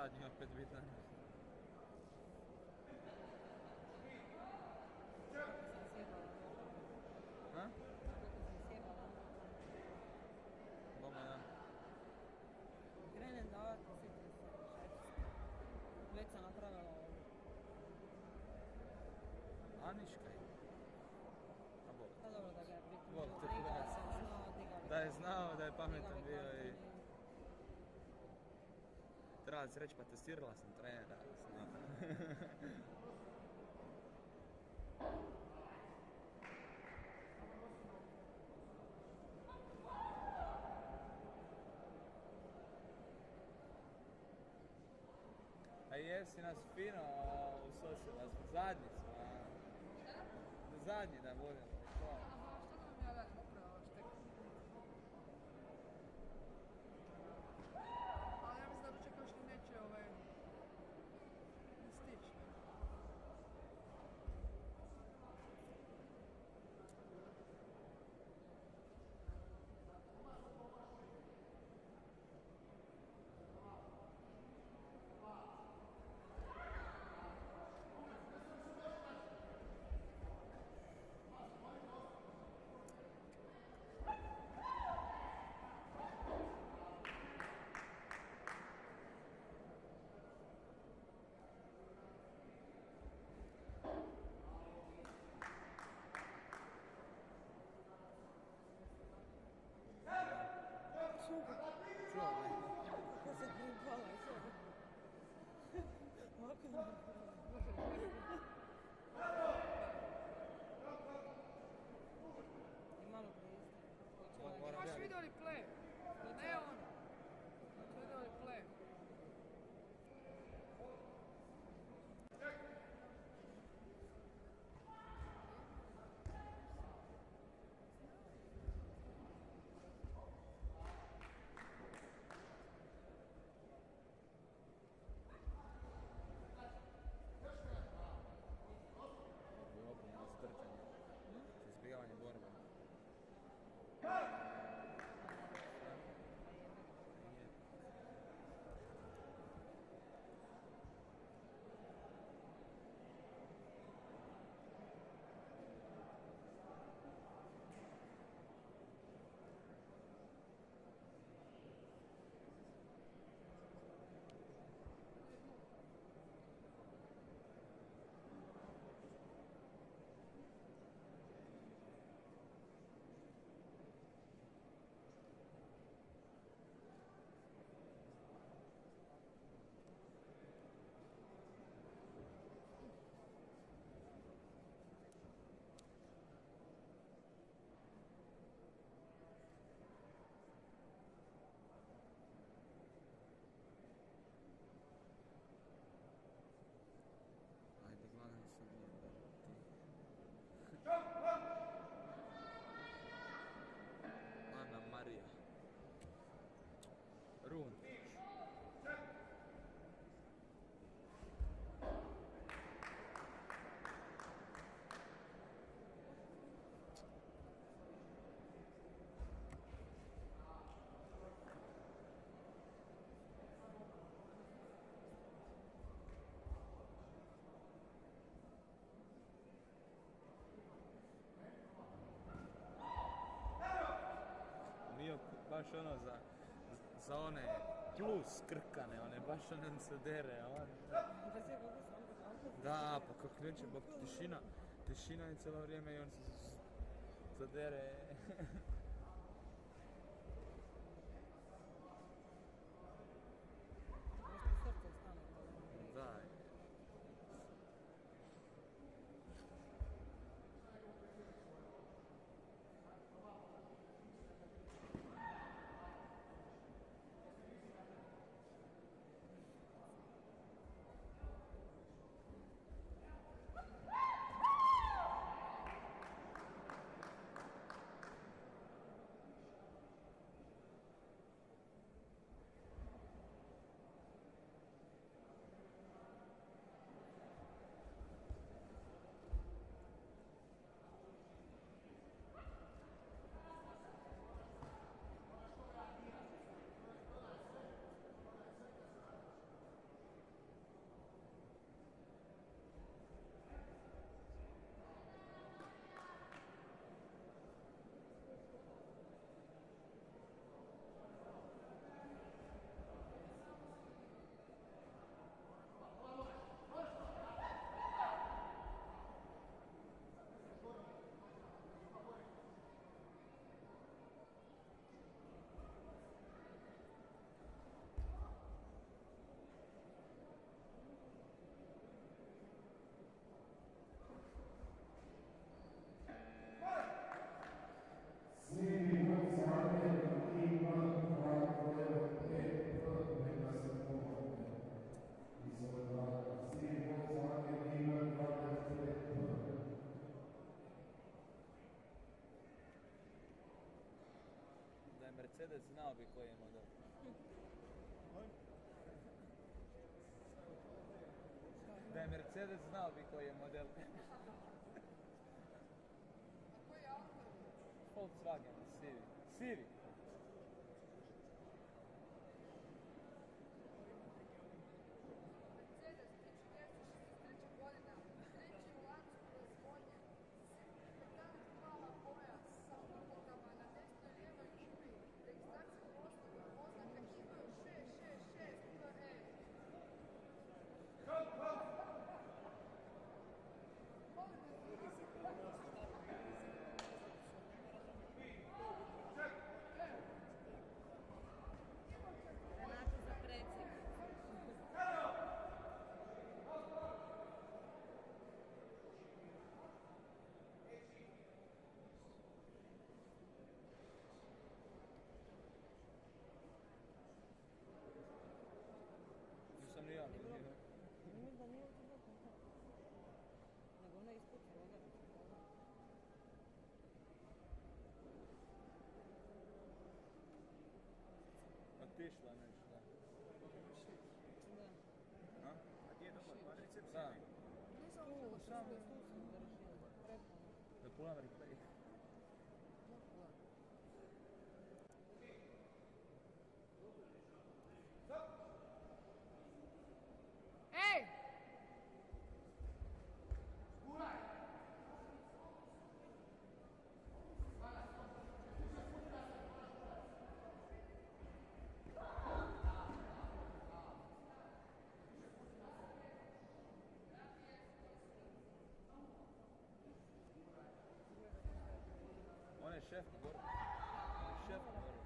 zadnji opet bitan. Kako sam sjebala. A? Kako sam sjebala. Boma da. Krenem se. šajčice. Već sam napravila ovo. Aniška je. A. Pa dobro da ga je priključio. Da Da je znao da je pametan bio i... Treba se reći, pa testirala sam trenera. A jesi nas fino u susjedna, smo zadnji smo. Zadnji da budemo. Thank you. Baš ono za, za one plus krkane, one baš ono se dere, on... Da, pa kako neće, bok tišina, tišina je cijelo vrijeme i on se zadere. Mercedes znao bi koji je model. Da je Mercedes znao bi koji je model. Volkswagen, sivi. Sivi! Раньше шла, раньше шла. Да. А? А где такой? По рецепции? Да. Тут самый... Это план реклама. On je šef Gorović. On je šef Gorović.